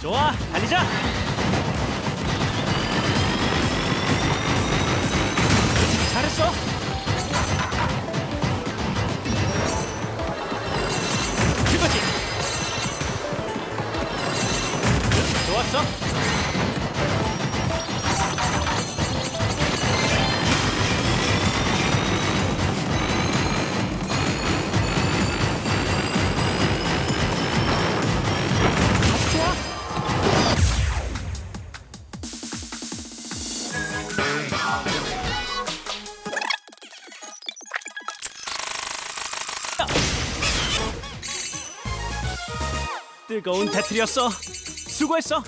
좋아, 달리자. 잘했어. 뜨거운 배틀이었어. 수고했어.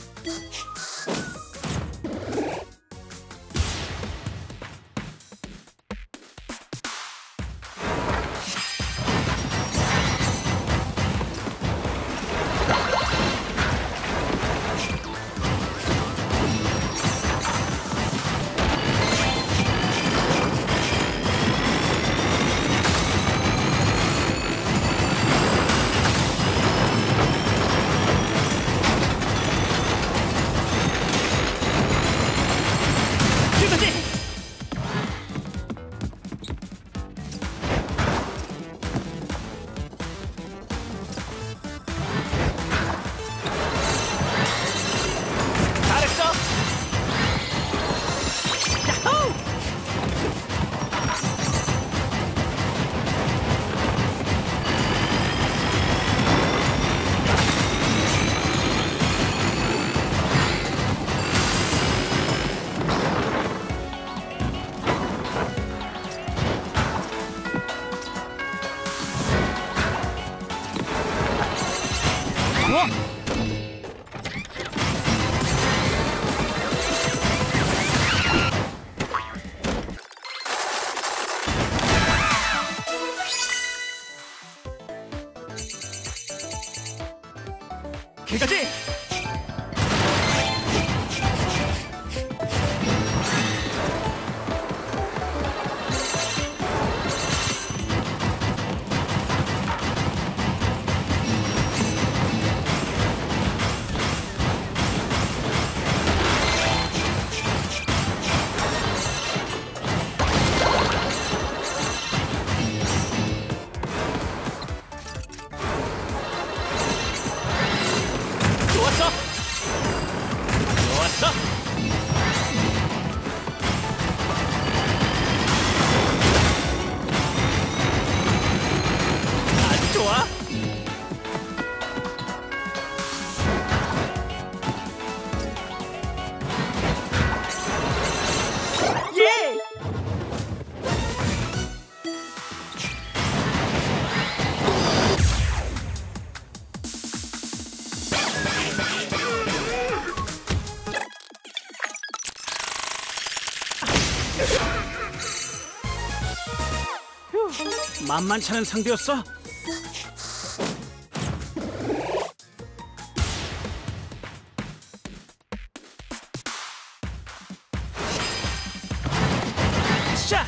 啊 만만찮은 상대였어. 자,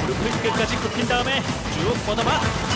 무릎을 끝까지 굽힌 다음에 쭉 뻗어봐.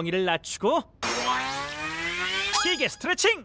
엉덩이를 낮추고 길게 스트레칭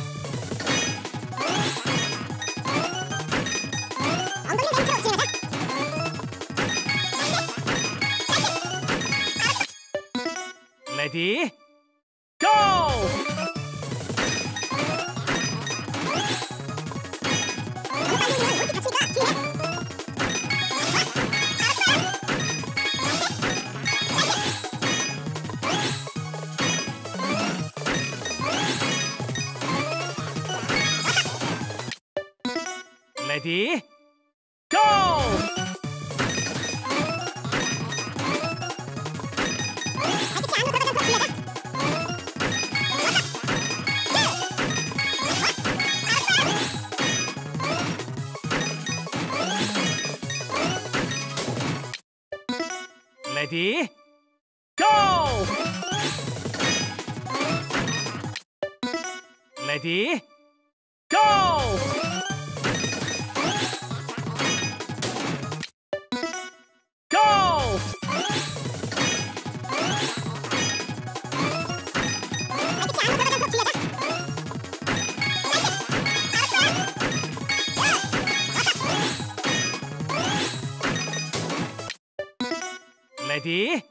Ready? Go! Ready? ready? Go! Ready? 준비